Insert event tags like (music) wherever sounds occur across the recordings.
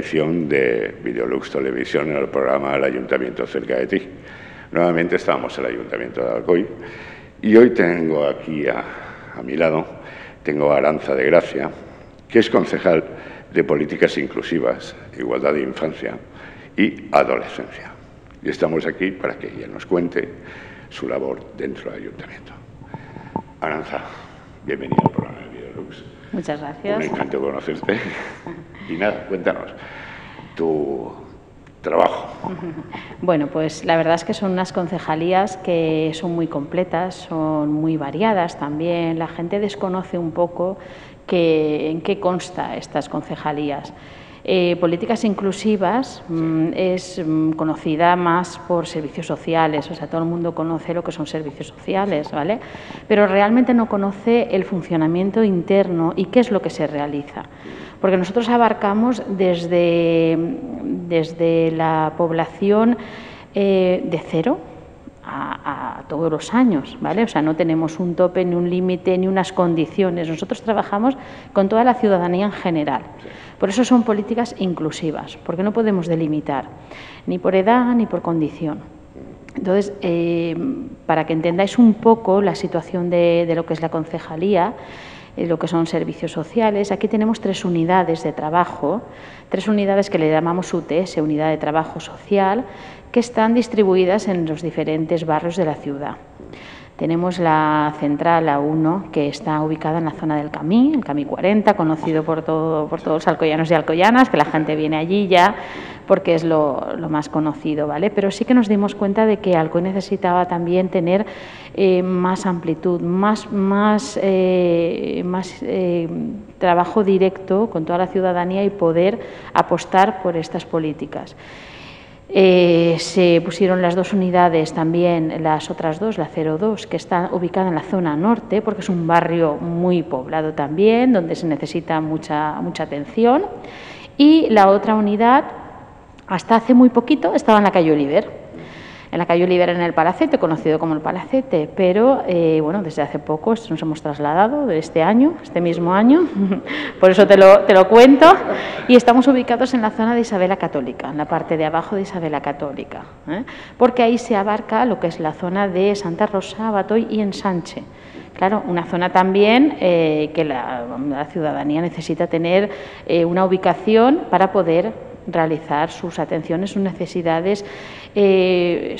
edición de Videolux Televisión en el programa El Ayuntamiento cerca de ti. Nuevamente estamos en el Ayuntamiento de Alcoy y hoy tengo aquí a, a mi lado, tengo a Aranza de Gracia, que es concejal de Políticas Inclusivas, Igualdad de Infancia y Adolescencia. Y estamos aquí para que ella nos cuente su labor dentro del Ayuntamiento. Aranza, bienvenida al programa de Videolux. Muchas gracias. Un encanto conocerte. Y nada, cuéntanos tu trabajo. (laughs) Bueno, pues la verdad es que son unas concejalías que son muy completas, son muy variadas también. La gente desconoce un poco que, en qué consta estas concejalías. Eh, políticas inclusivas mm, es mm, conocida más por servicios sociales, o sea, todo el mundo conoce lo que son servicios sociales, ¿vale? Pero realmente no conoce el funcionamiento interno y qué es lo que se realiza. Porque nosotros abarcamos desde, desde la población eh, de cero, a, todos los años, ¿vale? O sea, no tenemos un tope, ni un límite, ni unas condiciones. Nosotros trabajamos con toda la ciudadanía en general. Por eso son políticas inclusivas, porque no podemos delimitar ni por edad ni por condición. Entonces, eh, para que entendáis un poco la situación de, lo que es la concejalía, lo que son servicios sociales. Aquí tenemos tres unidades de trabajo, tres unidades que le llamamos UTS, Unidad de Trabajo Social, que están distribuidas en los diferentes barrios de la ciudad. Tenemos la central A1, que está ubicada en la zona del Camí, el Camí 40, conocido por, todo, por todos los alcoyanos y alcoyanas, que la gente viene allí ya porque es lo, más conocido, ¿vale? Pero sí que nos dimos cuenta de que Alcoy necesitaba también tener eh, más amplitud, más, eh, eh, trabajo directo con toda la ciudadanía y poder apostar por estas políticas. Eh, se pusieron las dos unidades también, las otras dos, la 02, que está ubicada en la zona norte, porque es un barrio muy poblado también, donde se necesita mucha, mucha atención. Y la otra unidad, hasta hace muy poquito, estaba en la calle Oliver en la calle Olivera en el Palacete, conocido como el Palacete, pero eh, bueno, desde hace poco nos hemos trasladado de este año, este mismo año, (laughs) por eso te lo, te lo cuento, y estamos ubicados en la zona de Isabela Católica, en la parte de abajo de Isabela Católica, ¿eh? porque ahí se abarca lo que es la zona de Santa Rosa, Batoy y Ensanche. Claro, una zona también eh, que la, la, ciudadanía necesita tener una ubicación para poder realizar sus atenciones, sus necesidades, eh,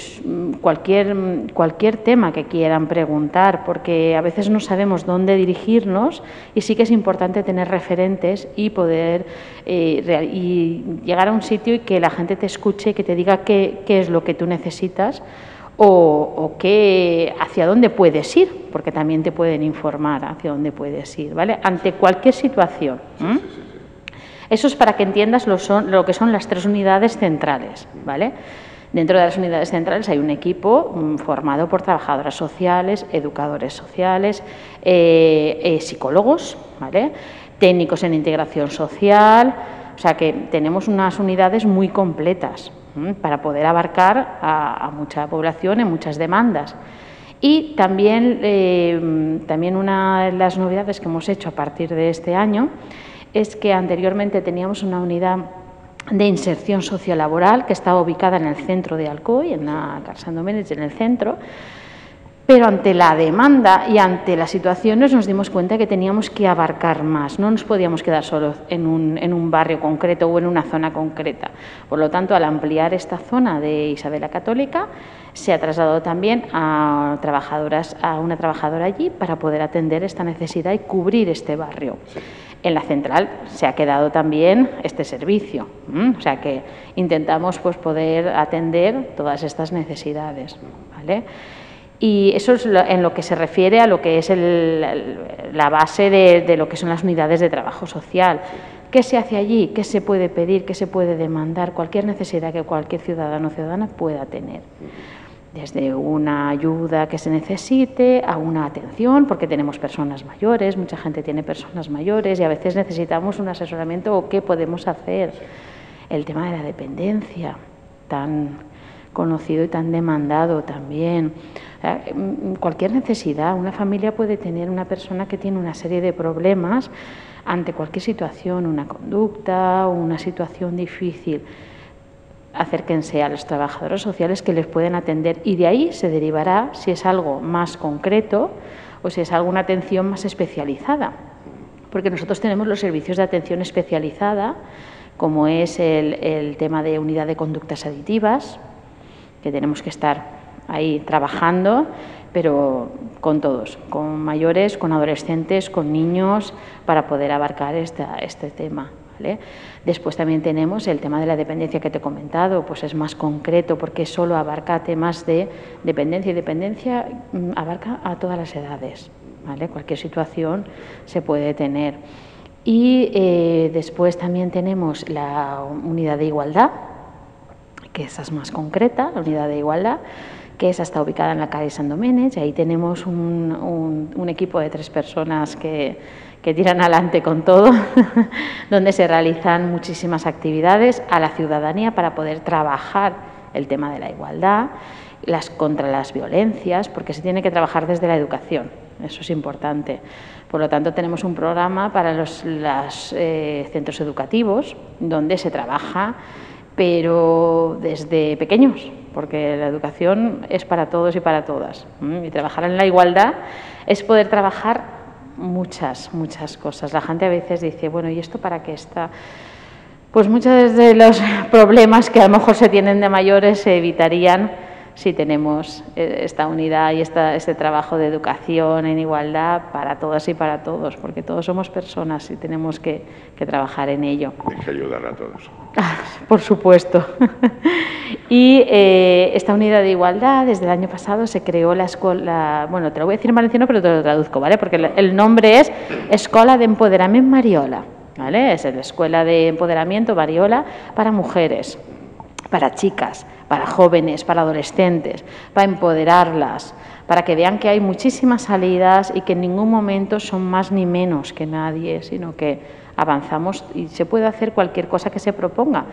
cualquier, cualquier tema que quieran preguntar, porque a veces no sabemos dónde dirigirnos y sí que es importante tener referentes y poder eh, y llegar a un sitio y que la gente te escuche y que te diga qué, qué es lo que tú necesitas. O, qué, hacia dónde puedes ir, porque también te pueden informar hacia dónde puedes ir, ¿vale? Ante cualquier situación. Eso es para que entiendas lo, son, lo que son las tres unidades centrales, ¿vale? Dentro de las unidades centrales hay un equipo mm, formado por trabajadoras sociales, educadores sociales, eh, eh, psicólogos, técnicos en integración social, o sea que tenemos unas unidades muy completas para poder abarcar a, mucha población en muchas demandas. Y también, eh, también una de las novedades que hemos hecho a partir de este año es que anteriormente teníamos una unidad de inserción sociolaboral que estaba ubicada en el centro de Alcoy, en la Carsando Méndez, en el centro, pero ante la demanda y ante las situaciones nos dimos cuenta que teníamos que abarcar más, no nos podíamos quedar solo en un, en un barrio concreto o en una zona concreta. Por lo tanto, al ampliar esta zona de Isabela Católica, se ha trasladado también a trabajadoras, a una trabajadora allí para poder atender esta necesidad y cubrir este barrio. En la central se ha quedado también este servicio, o sea que intentamos pues, poder atender todas estas necesidades. ¿vale? Y eso es en lo que se refiere a lo que es la base de, de, lo que son las unidades de trabajo social. ¿Qué se hace allí? ¿Qué se puede pedir? ¿Qué se puede demandar? Cualquier necesidad que cualquier ciudadano o ciudadana pueda tener desde una ayuda que se necesite a una atención, porque tenemos personas mayores, mucha gente tiene personas mayores y a veces necesitamos un asesoramiento o qué podemos hacer. El tema de la dependencia, tan conocido y tan demandado también. Cualquier necesidad, una familia puede tener una persona que tiene una serie de problemas ante cualquier situación, una conducta, una situación difícil, acérquense a los trabajadores sociales que les pueden atender y de ahí se derivará si es algo más concreto o si es alguna atención más especializada. Porque nosotros tenemos los servicios de atención especializada, como es el, el tema de unidad de conductas aditivas, que tenemos que estar ahí trabajando, pero con todos, con mayores, con adolescentes, con niños, para poder abarcar este tema. Después también tenemos el tema de la dependencia que te he comentado, pues es más concreto porque solo abarca temas de dependencia y dependencia mm, abarca a todas las edades. ¿vale? Cualquier situación se puede tener. Y eh, después también tenemos la unidad de igualdad, que esa es más concreta, la unidad de igualdad, que esa está ubicada en la calle San Doménez, y ahí tenemos un, un equipo de tres personas que que tiran adelante con todo, (laughs) donde se realizan muchísimas actividades a la ciudadanía para poder trabajar el tema de la igualdad, las contra las violencias, porque se tiene que trabajar desde la educación, eso es importante. Por lo tanto, tenemos un programa para los eh, centros educativos donde se trabaja, pero desde pequeños, porque la educación es para todos y para todas. Y trabajar en la igualdad es poder trabajar muchas, muchas cosas. La gente a veces dice, bueno, ¿y esto para qué está? Pues muchos de los (laughs) problemas que a lo mejor se tienen de mayores se evitarían si tenemos eh, esta unidad y esta, este trabajo de educación en igualdad para todas y para todos, porque todos somos personas y tenemos que, trabajar en ello. Hay que ayudar a todos. (laughs) Por supuesto. (laughs) y eh, esta unidad de igualdad, desde el año pasado se creó la escuela, bueno, te lo voy a decir en valenciano, pero te lo traduzco, ¿vale? Porque el nombre es Escuela de Empoderamiento Mariola, ¿vale? Es la Escuela de Empoderamiento Mariola para mujeres, para chicas para jóvenes, para adolescentes, para empoderarlas, para que vean que hay muchísimas salidas y que en ningún momento son más ni menos que nadie, sino que avanzamos y se puede hacer cualquier cosa que se proponga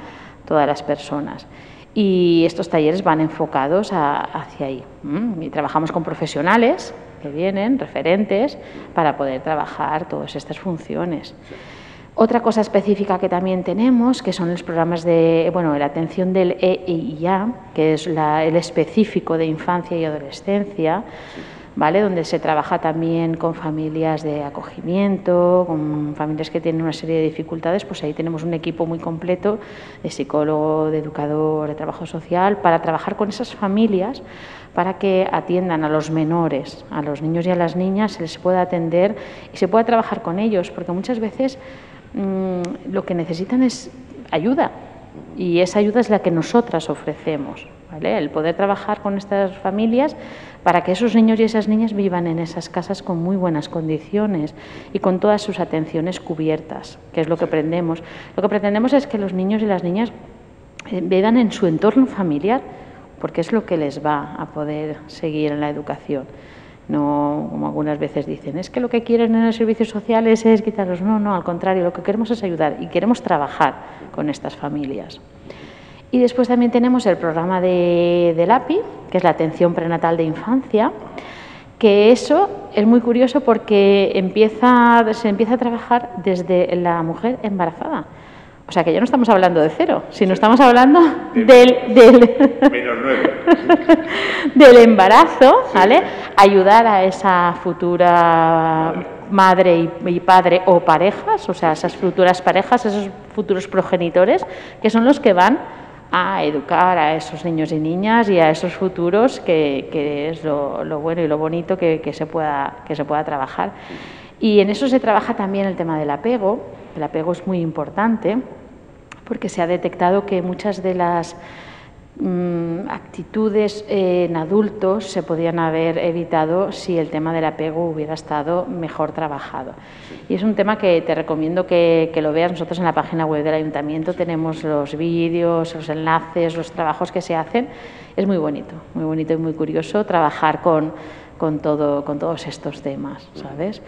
todas las personas. Y estos talleres van enfocados hacia ahí. Y trabajamos con profesionales que vienen, referentes, para poder trabajar todas estas funciones. Otra cosa específica que también tenemos, que son los programas de, bueno, la atención del EIA, que es el específico de infancia y adolescencia, ¿vale? donde se trabaja también con familias de acogimiento, con familias que tienen una serie de dificultades, pues ahí tenemos un equipo muy completo de psicólogo, de educador, de trabajo social, para trabajar con esas familias para que atiendan a los menores, a los niños y a las niñas, se les pueda atender y se pueda trabajar con ellos, porque muchas veces Mm, lo que necesitan es ayuda y esa ayuda es la que nosotras ofrecemos, el poder trabajar con estas familias para que esos niños y esas niñas vivan en esas casas con muy buenas condiciones y con todas sus atenciones cubiertas, que es lo que pretendemos. Lo que pretendemos es que los niños y las niñas eh, vivan en su entorno familiar, porque es lo que les va a poder seguir en la educación. No, como algunas veces dicen, es que lo que quieren en los servicios sociales es quitarlos. No, no, al contrario, lo que queremos es ayudar y queremos trabajar con estas familias. Y después también tenemos el programa de, del API, que es la atención prenatal de infancia, que eso es muy curioso porque empieza, se empieza a trabajar desde la mujer embarazada. O sea que ya no estamos hablando de cero, sino estamos hablando del, (laughs) del, embarazo, ¿vale? Ayudar a esa futura madre. y, padre o parejas, o sea, esas futuras parejas, esos futuros progenitores, que son los que van a educar a esos niños y niñas y a esos futuros, que, es lo, bueno y lo bonito que, se pueda, que se pueda trabajar. Y en eso se trabaja también el tema del apego. El apego es muy importante porque se ha detectado que muchas de las mm, actitudes en adultos se podían haber evitado si el tema del apego hubiera estado mejor trabajado. Y es un tema que te recomiendo que, lo veas. Nosotros en la página web del ayuntamiento tenemos los vídeos, los enlaces, los trabajos que se hacen. Es muy bonito, muy bonito y muy curioso trabajar con, con, todo, con todos estos temas, ¿sabes?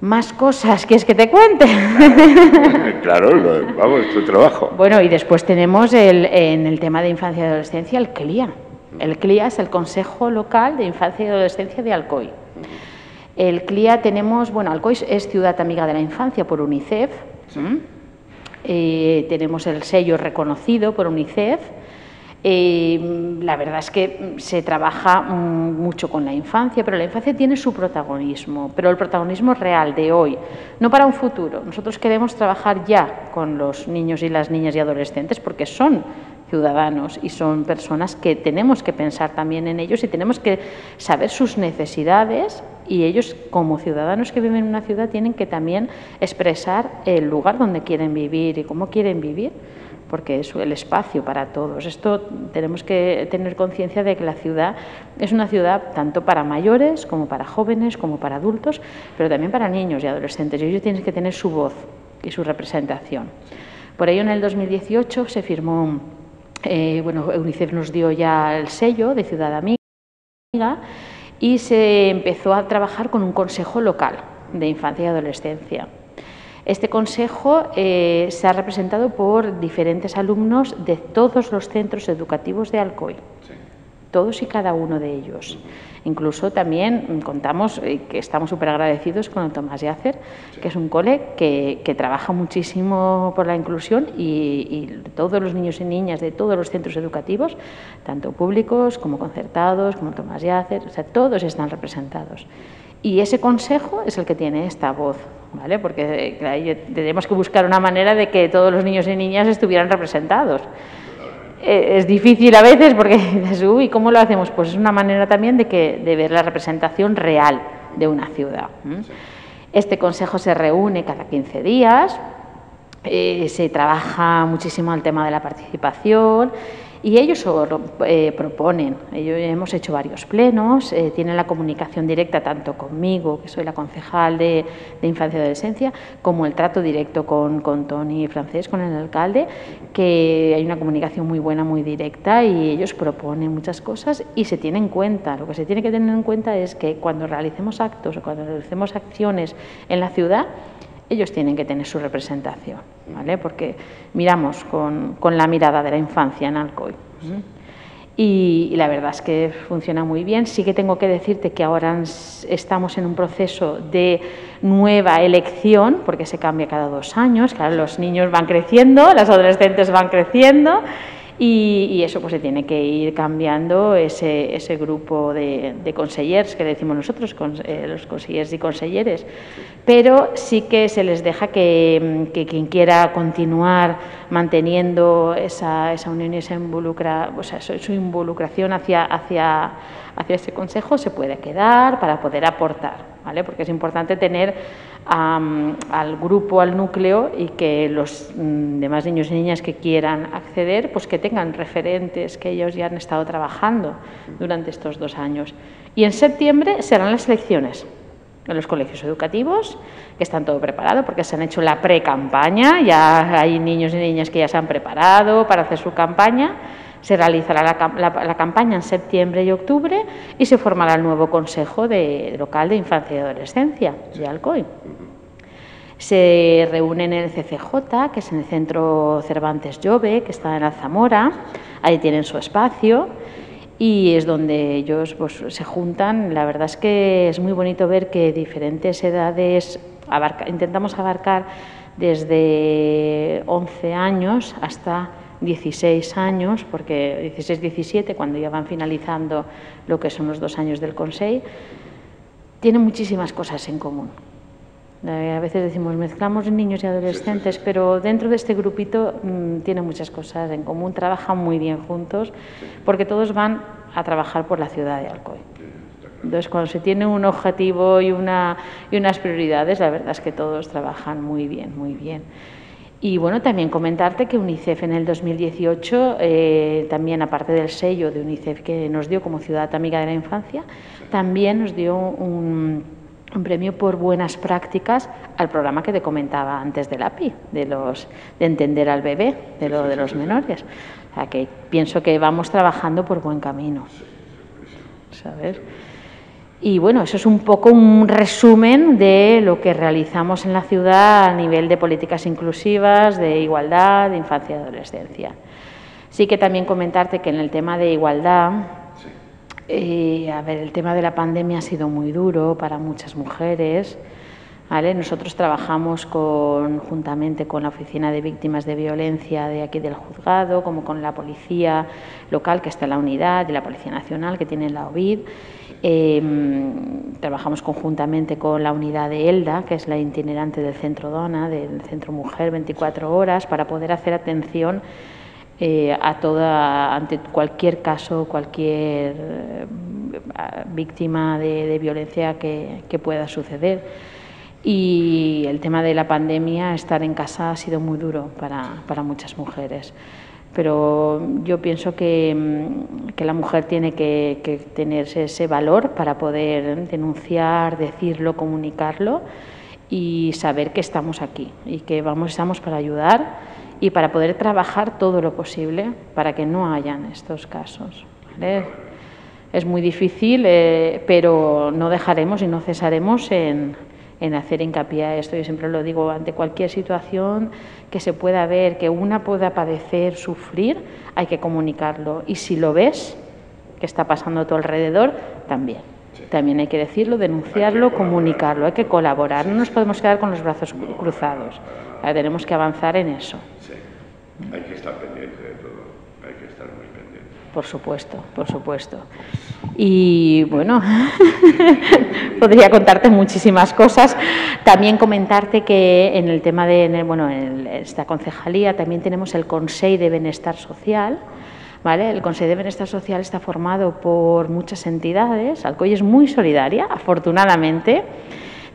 Más cosas, ¿quieres que te cuente? (laughs) Claro, vamos, tu trabajo. Bueno, y después tenemos el, en el tema de infancia y adolescencia el CLIA. El CLIA es el Consejo Local de Infancia y Adolescencia de Alcoy. El CLIA tenemos, bueno, Alcoy es Ciudad Amiga de la Infancia por UNICEF. Eh, tenemos el sello reconocido por UNICEF. Eh, la verdad es que se trabaja mm, mucho con la infancia, pero la infancia tiene su protagonismo, pero el protagonismo real de hoy, no para un futuro. Nosotros queremos trabajar ya con los niños y las niñas y adolescentes porque son ciudadanos y son personas que tenemos que pensar también en ellos y tenemos que saber sus necesidades y ellos como ciudadanos que viven en una ciudad tienen que también expresar el lugar donde quieren vivir y cómo quieren vivir porque es el espacio para todos. Esto tenemos que tener conciencia de que la ciudad es una ciudad tanto para mayores como para jóvenes, como para adultos, pero también para niños y adolescentes. Y ellos tienen que tener su voz y su representación. Por ello, en el 2018 se firmó, eh, bueno, UNICEF nos dio ya el sello de Ciudad Amiga y se empezó a trabajar con un consejo local de infancia y adolescencia. Este consejo eh, se ha representado por diferentes alumnos de todos los centros educativos de Alcoy, todos y cada uno de ellos. Incluso también contamos eh, que estamos súper agradecidos con el Tomás Yacer, que es un cole que, trabaja muchísimo por la inclusión y, todos los niños y niñas de todos los centros educativos, tanto públicos como concertados, como Tomás Yacer, o sea, todos están representados. Y ese consejo es el que tiene esta voz, ¿vale? Porque tenemos que buscar una manera de que todos los niños y niñas estuvieran representados. Eh, es difícil a veces porque (laughs) dices, uy, ¿cómo lo hacemos? Pues es una manera también de, que, de ver la representación real de una ciudad. Este consejo se reúne cada 15 días, eh, se trabaja muchísimo el tema de la participación y ellos eh, proponen, ellos hemos hecho varios plenos, eh, tienen la comunicación directa tanto conmigo, que soy la concejal de, Infancia y Adolescencia, como el trato directo con, con Tony Francés, con el alcalde, que hay una comunicación muy buena, muy directa y ellos proponen muchas cosas y se tiene en cuenta. Lo que se tiene que tener en cuenta es que cuando realicemos actos o cuando realicemos acciones en la ciudad, ellos tienen que tener su representación, ¿vale? Porque miramos con, la mirada de la infancia en Alcoy. Y, la verdad es que funciona muy bien. Sí que tengo que decirte que ahora estamos en un proceso de nueva elección, porque se cambia cada dos años. Claro, los niños van creciendo, las adolescentes van creciendo y, eso pues se tiene que ir cambiando ese, ese grupo de, de consellers que decimos nosotros, con, eh, los consellers y conselleres. Pero sí que se les deja que, que quien quiera continuar manteniendo esa, esa unión y esa involucra, o sea, su, involucración hacia, hacia, hacia ese consejo se puede quedar para poder aportar, ¿vale? Porque es importante tener al grupo, al núcleo y que los mm, demás niños y niñas que quieran acceder, pues que tengan referentes que ellos ya han estado trabajando durante estos dos años. Y en septiembre serán las elecciones en los colegios educativos, que están todo preparado porque se han hecho la pre-campaña, ya hay niños y niñas que ya se han preparado para hacer su campaña. Se realizará la, campaña en septiembre y octubre y se formará el nuevo Consejo de, Local de Infancia y Adolescencia de Alcoy. Se reúnen en el CCJ, que es en el Centro Cervantes Llove, que está en Alzamora. Ahí tienen su espacio y es donde ellos pues, se juntan. La verdad es que es muy bonito ver que diferentes edades intentamos abarcar desde 11 años hasta 16 años, porque 16-17, cuando ya van finalizando lo que son los dos años del Consejo, tienen muchísimas cosas en común. Eh, a veces decimos, mezclamos niños y adolescentes, pero dentro de este grupito mm, tienen muchas cosas en común, trabajan muy bien juntos, porque todos van a trabajar por la ciudad de Alcoy. Entonces, cuando se tiene un objetivo y, una, y unas prioridades, la verdad es que todos trabajan muy bien, muy bien. Y bueno, también comentarte que UNICEF en el 2018, eh, también aparte del sello de UNICEF que nos dio como Ciudad Amiga de la Infancia, también nos dio un, premio por buenas prácticas al programa que te comentaba antes del API, de, los, de entender al bebé, de, lo, de los menores. O sea, que pienso que vamos trabajando por buen camino. ¿Sabes? Y bueno, eso es un poco un resumen de lo que realizamos en la ciudad a nivel de políticas inclusivas, de igualdad, de infancia y adolescencia. Sí que también comentarte que en el tema de igualdad Eh, a ver, el tema de la pandemia ha sido muy duro para muchas mujeres. ¿vale? Nosotros trabajamos conjuntamente con la Oficina de Víctimas de Violencia de aquí del juzgado, como con la Policía Local, que está en la unidad, y la Policía Nacional, que tiene la OVID. Em, trabajamos conjuntamente con la unidad de ELDA, que es la itinerante del Centro Dona, del Centro Mujer 24 horas, para poder hacer atención eh, a toda, ante cualquier caso, cualquier eh, víctima de, violencia que, pueda suceder. Y el tema de la pandemia, estar en casa ha sido muy duro para, muchas mujeres. Pero yo pienso que, mm, que la mujer tiene que, que, tener ese valor para poder denunciar, decirlo, comunicarlo y saber que estamos aquí y que vamos, estamos para ayudar y para poder trabajar todo lo posible para que no hayan estos casos. Es muy difícil, eh, pero no dejaremos y no cesaremos en, en hacer hincapié a esto. Yo siempre lo digo, ante cualquier situación que se pueda ver, que una pueda padecer, sufrir, hay que comunicarlo. Y si lo ves, que está pasando a tu alrededor, también. También hay que decirlo, denunciarlo, comunicarlo, hay que colaborar. No nos podemos quedar con los brazos cruzados. tenemos que avanzar en eso. Hay que estar pendiente de todo, hay que estar muy pendiente. Por supuesto, por supuesto. Y bueno, (laughs) podría contarte muchísimas cosas. También comentarte que en el tema de, bueno, en esta concejalía también tenemos el Consejo de Bienestar Social. ¿Vale? El Consejo de Bienestar Social está formado por muchas entidades. Alcoy es muy solidaria, afortunadamente.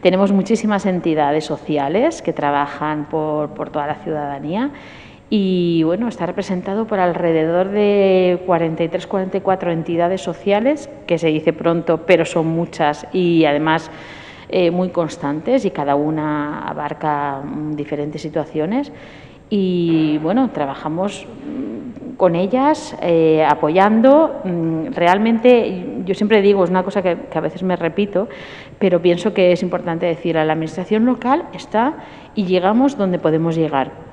Tenemos muchísimas entidades sociales que trabajan por, por toda la ciudadanía y bueno, está representado por alrededor de 43, 44 entidades sociales, que se dice pronto, pero son muchas y además eh, muy constantes y cada una abarca mm, diferentes situaciones. Y bueno, trabajamos mm, con ellas, eh, apoyando. Mm, realmente, yo siempre digo, es una cosa que, que a veces me repito, pero pienso que es importante decir, a la administración local está y llegamos donde podemos llegar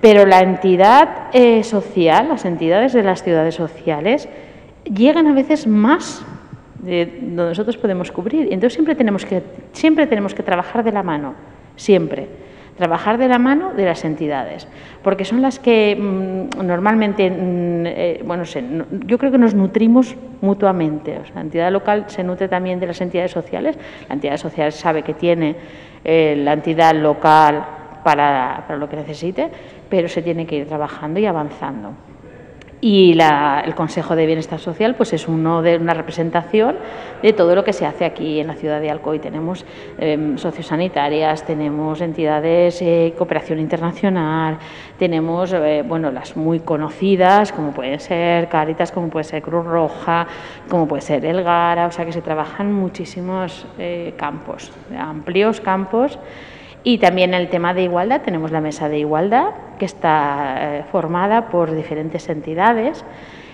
pero la entidad eh, social, las entidades de las ciudades sociales, llegan a veces más de donde nosotros podemos cubrir. Entonces siempre tenemos que, siempre tenemos que trabajar de la mano, siempre. Trabajar de la mano de las entidades, porque son las que mm, normalmente, mm, eh, bueno, yo creo que nos nutrimos mutuamente. la entidad local se nutre también de las entidades sociales. La entidad social sabe que tiene eh, la entidad local para, para lo que necesite, pero se tiene que ir trabajando y avanzando. Y el Consejo de Bienestar Social pues es uno de una representación de todo lo que se hace aquí en la ciudad de Alcoy. Tenemos eh, sociosanitarias, tenemos entidades de cooperación internacional, tenemos eh, bueno, las muy conocidas, como pueden ser Cáritas, como puede ser Cruz Roja, como puede ser El Gara, o sea que se trabajan muchísimos eh, campos, amplios campos y también el tema de igualdad, tenemos la mesa de igualdad, que está eh, formada por diferentes entidades,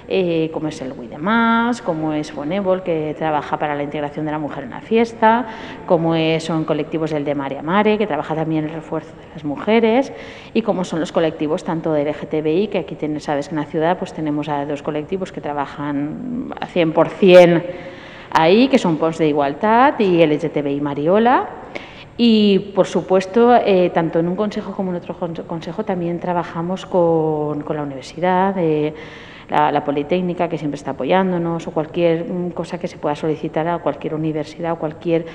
eh, como es el WIDEMAS, como es Fonebol, que trabaja para la integración de la mujer en la fiesta, como son colectivos del de Mare a Mare, que trabaja también el refuerzo de las mujeres, y como son los colectivos tanto del LGTBI, que aquí tienes, sabes que en la ciudad pues tenemos a dos colectivos que trabajan a 100% ahí, que son POS de Igualdad y LGTBI Mariola. Y, por supuesto, eh, tanto en un consejo como en otro consejo también trabajamos con, la universidad, la, Politécnica, que siempre está apoyándonos, o cualquier mm, cosa que se pueda solicitar a cualquier universidad o cualquier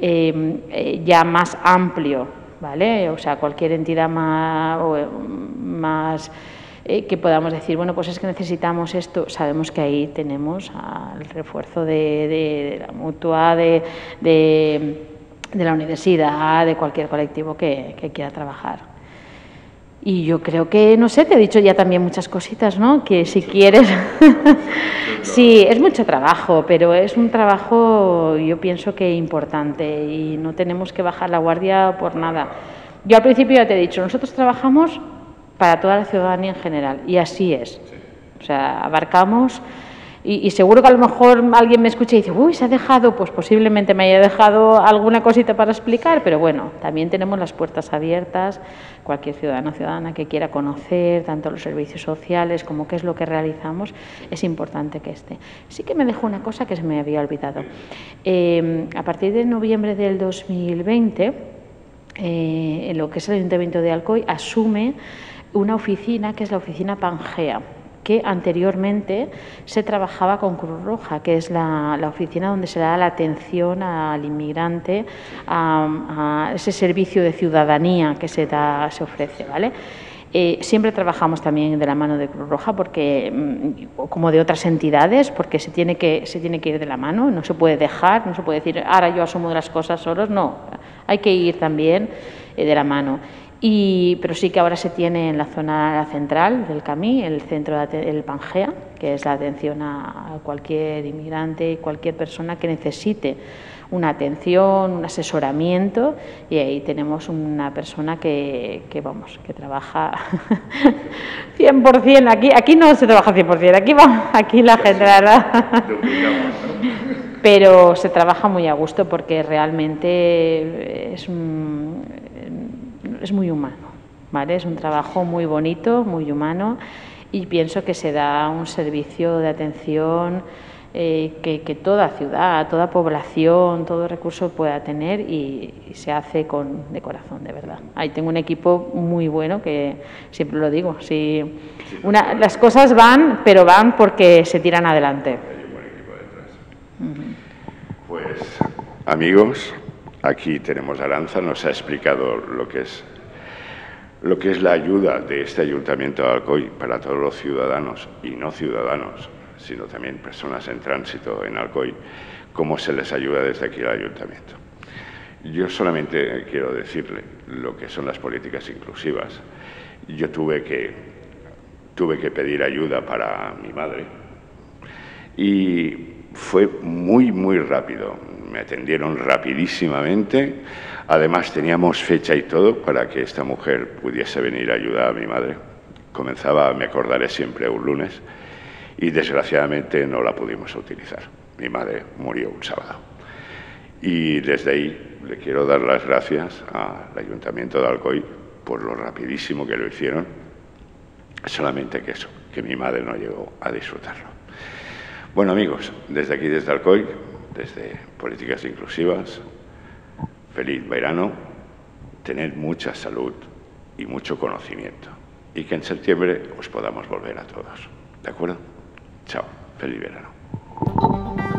em, eh, ya más amplio, ¿vale? O sea, cualquier entidad más, más eh, que podamos decir, bueno, pues es que necesitamos esto, sabemos que ahí tenemos el refuerzo de, la mutua, de de la universidad, de cualquier colectivo que, quiera trabajar. Y yo creo que, no sé, te he dicho ya también muchas cositas, ¿no? Que si quieres... (laughs) (laughs) sí, es mucho trabajo, pero es un trabajo, yo pienso que importante y no tenemos que bajar la guardia por nada. Yo al principio ya te he dicho, nosotros trabajamos para toda la ciudadanía en general y así es. O sea, abarcamos y, seguro que a lo mejor alguien me escucha y dice, uy, se ha dejado, pues posiblemente me haya dejado alguna cosita para explicar, pero bueno, también tenemos las puertas abiertas, cualquier ciudadano o ciudadana que quiera conocer tanto los servicios sociales como qué es lo que realizamos, es importante que esté. Sí que me dejó una cosa que se me había olvidado. Eh, a partir de noviembre del 2020, eh, lo que es el Ayuntamiento de Alcoy asume una oficina que es la oficina Pangea que anteriormente se trabajaba con Cruz Roja, que es la, oficina donde se da la atención al inmigrante, a, ese servicio de ciudadanía que se, da, se ofrece. ¿vale? Eh, siempre trabajamos también de la mano de Cruz Roja, porque, mm, como de otras entidades, porque se tiene, que, se tiene que ir de la mano, no se puede dejar, no se puede decir, ahora yo asumo las cosas solos, no, hay que ir también eh, de la mano. Y, pero sí que ahora se tiene en la zona central del CAMI el centro del Pangea, que es la atención a, cualquier inmigrante y cualquier persona que necesite una atención, un asesoramiento y ahí tenemos una persona que, que vamos, que trabaja (laughs) 100%, aquí, aquí no se trabaja 100%, aquí, vamos, aquí la gente, (laughs) Pero se trabaja muy a gusto porque realmente es un, es muy humano, ¿vale? Es un trabajo muy bonito, muy humano y pienso que se da un servicio de atención eh, que, toda ciudad, toda población, todo recurso pueda tener y, se hace con, de corazón, de verdad. Ahí tengo un equipo muy bueno que siempre lo digo, si una, las cosas van, pero van porque se tiran adelante. Pues amigos, Aquí tenemos a Aranza, nos ha explicado lo que es lo que es la ayuda de este Ayuntamiento de Alcoy para todos los ciudadanos y no ciudadanos, sino también personas en tránsito en Alcoy, cómo se les ayuda desde aquí al Ayuntamiento. Yo solamente quiero decirle lo que son las políticas inclusivas. Yo tuve que, tuve que pedir ayuda para mi madre y fue muy, muy rápido me atendieron rapidísimamente. Además teníamos fecha y todo para que esta mujer pudiese venir a ayudar a mi madre. Comenzaba, me acordaré siempre, un lunes y desgraciadamente no la pudimos utilizar. Mi madre murió un sábado. Y desde ahí le quiero dar las gracias al Ayuntamiento de Alcoy por lo rapidísimo que lo hicieron. Solamente que eso, que mi madre no llegó a disfrutarlo. Bueno amigos, desde aquí, desde Alcoy, desde políticas inclusivas, feliz verano, tener mucha salud y mucho conocimiento y que en septiembre os podamos volver a todos. ¿De acuerdo? Chao, feliz verano.